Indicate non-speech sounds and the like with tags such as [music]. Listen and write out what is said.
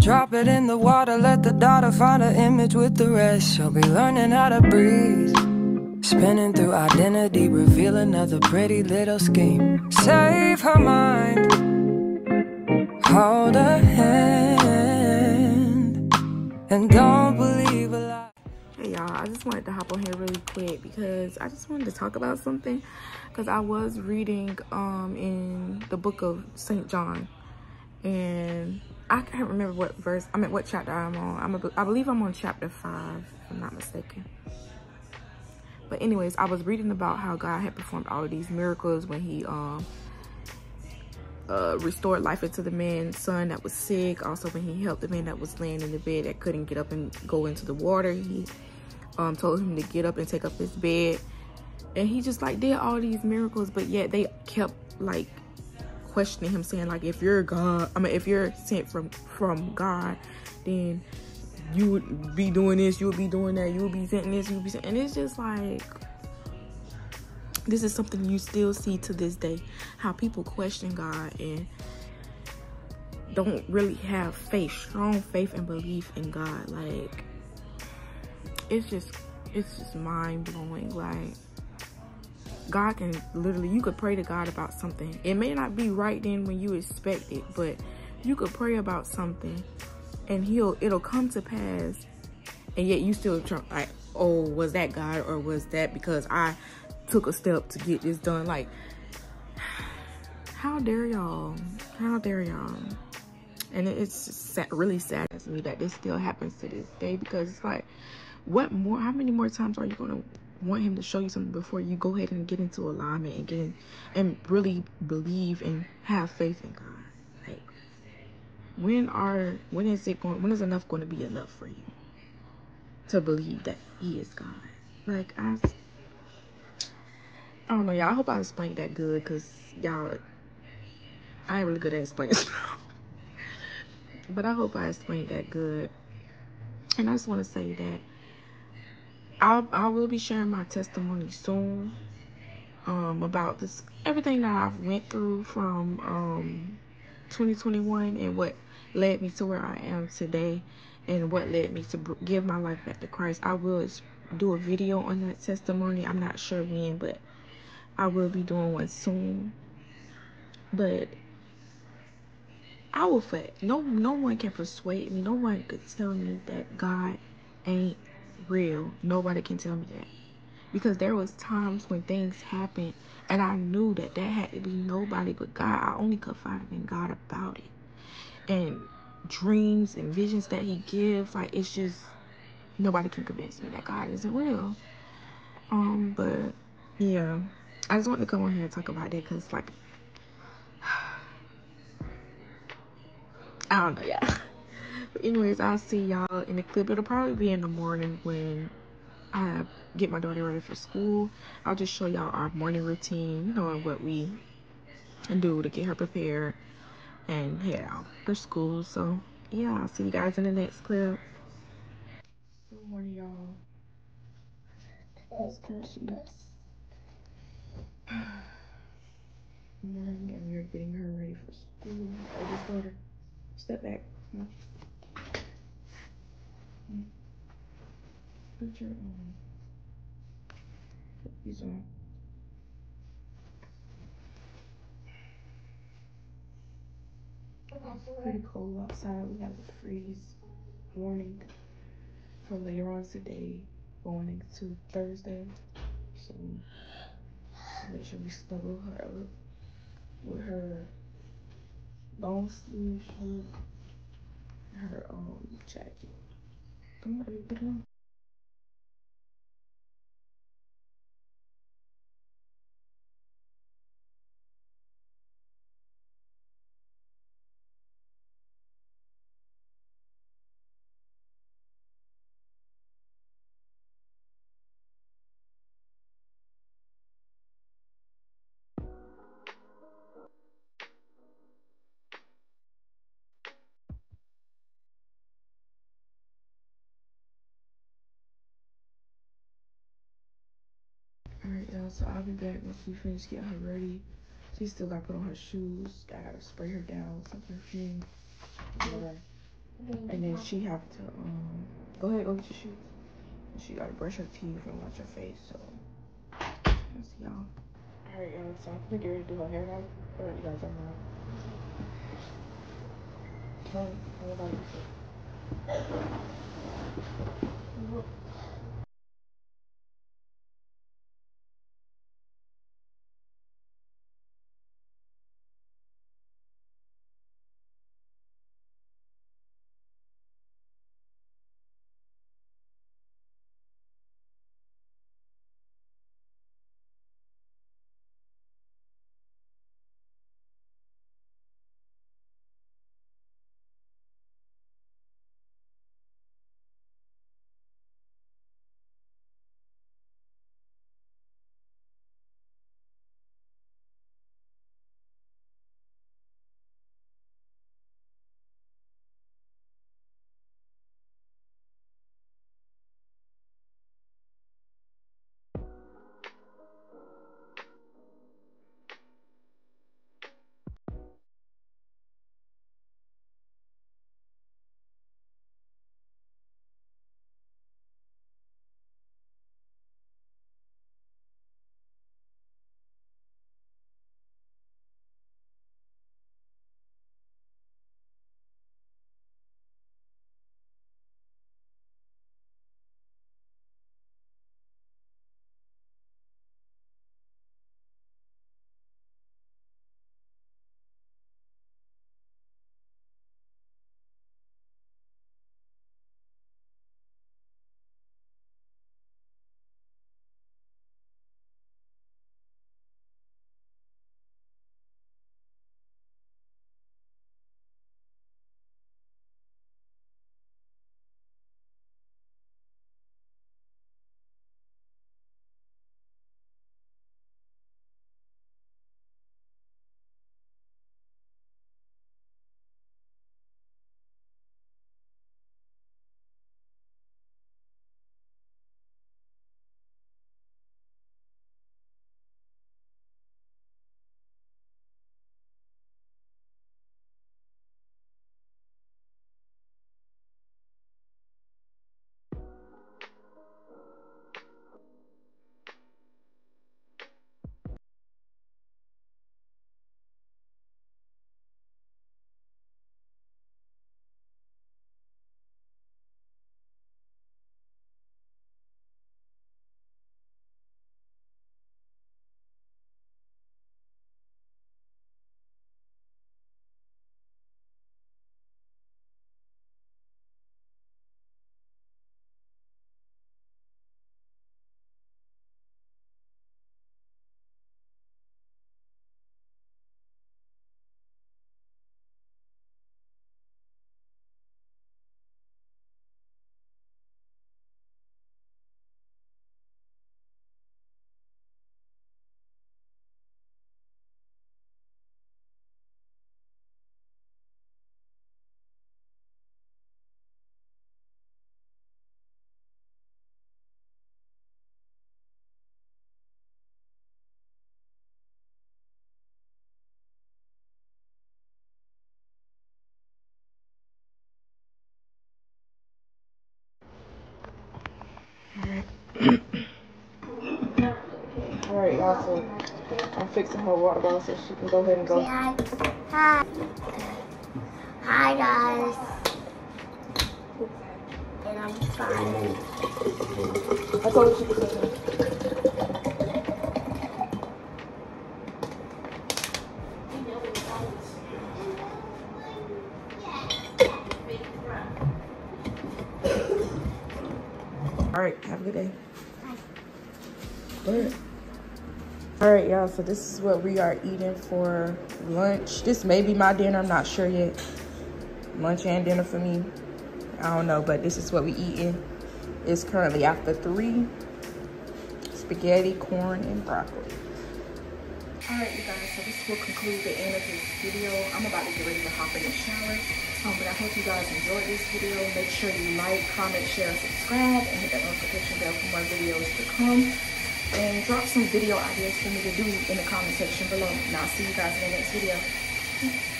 Drop it in the water, let the daughter find her image with the rest. She'll be learning how to breathe. Spinning through identity, reveal another pretty little scheme. Save her mind, hold her hand, and don't believe a lie. Hey y'all, I just wanted to hop on here really quick because I just wanted to talk about something because I was reading um in the book of St. John and I can't remember what verse, I mean what chapter I'm on. I'm a, I believe I'm on chapter five, if I'm not mistaken. But anyways, I was reading about how God had performed all of these miracles when he um uh, restored life into the man's son that was sick. Also, when he helped the man that was laying in the bed that couldn't get up and go into the water, he um, told him to get up and take up his bed. And he just like did all these miracles, but yet they kept like questioning him, saying like, if you're God, I mean, if you're sent from from God, then you would be doing this, you would be doing that, you would be sent this, you would be sent, and it's just like this is something you still see to this day how people question god and don't really have faith strong faith and belief in god. Like it's just it's just mind-blowing. Like god can literally you could pray to god about something it may not be right then when you expect it but you could pray about something and he'll it'll come to pass and yet you still try like oh was that god or was that because i took a step to get this done. Like, [sighs] how dare y'all? How dare y'all? And it's sad, really sad to me that this still happens to this day because it's like, what more? How many more times are you gonna want him to show you something before you go ahead and get into alignment and get in, and really believe and have faith in God? Like, when are when is it going? When is enough going to be enough for you to believe that He is God? Like I I don't know, y'all. I hope I explained that good because y'all, I ain't really good at explaining [laughs] but I hope I explained that good. And I just want to say that I'll, I will be sharing my testimony soon um, about this everything that I've went through from um, 2021 and what led me to where I am today and what led me to give my life back to Christ. I will do a video on that testimony. I'm not sure when, but I will be doing one soon. But I will fight. No no one can persuade me. No one could tell me that God ain't real. Nobody can tell me that. Because there was times when things happened and I knew that that had to be nobody but God. I only confided in God about it. And dreams and visions that he gives, like it's just nobody can convince me that God isn't real. Um, but yeah. I just wanted to come on here and talk about that because, like, [sighs] I don't know, yeah. But anyways, I'll see y'all in the clip. It'll probably be in the morning when I get my daughter ready for school. I'll just show y'all our morning routine, you know, what we do to get her prepared and head out for school. So, yeah, I'll see you guys in the next clip. Good morning, y'all. It's [sighs] morning and we are getting her ready for school. I just told her, step back. Put your um, put these on. It's pretty cold outside. We have a freeze warning for later on today, going into Thursday. So make sure we snuggle her up with her long sleeve shirt, her um jacket. что мы выиграем so I'll be back once we finish getting her ready. She still got to put on her shoes. I gotta spray her down with some perfume. And then she have to um go ahead, go get your shoes. She gotta brush her teeth and wash her face, so see y'all. Alright y'all, so I'm gonna get ready to do her hair now. Or you guys don't know. Turn, Alright, fixing her water bottle so she can go ahead and go. Hi. Hi. Hi, guys. And I'm fine. I told her she could go ahead. Alright, have a good day. Go ahead. Alright, y'all, so this is what we are eating for lunch. This may be my dinner, I'm not sure yet. Lunch and dinner for me. I don't know, but this is what we eating. It's currently after three. Spaghetti, corn, and broccoli. Alright, you guys, so this will conclude the end of this video. I'm about to get ready to hop in the shower. Um, but I hope you guys enjoyed this video. Make sure you like, comment, share, subscribe, and hit that notification bell for more videos to come. And drop some video ideas for me to do in the comment section below. And I'll see you guys in the next video.